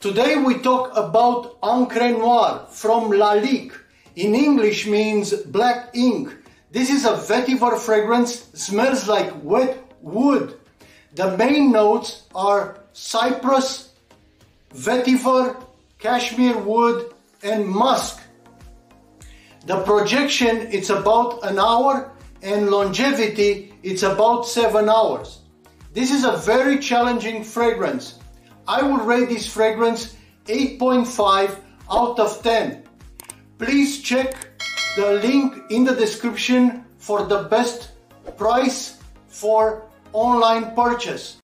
Today we talk about Encre Noire from Lalique. In English means black ink. This is a vetiver fragrance, smells like wet wood. The main notes are cypress, vetiver, cashmere wood and musk. The projection it's about an hour and longevity it's about 7 hours. This is a very challenging fragrance. I will rate this fragrance 8.5 out of 10. Please check the link in the description for the best price for online purchase.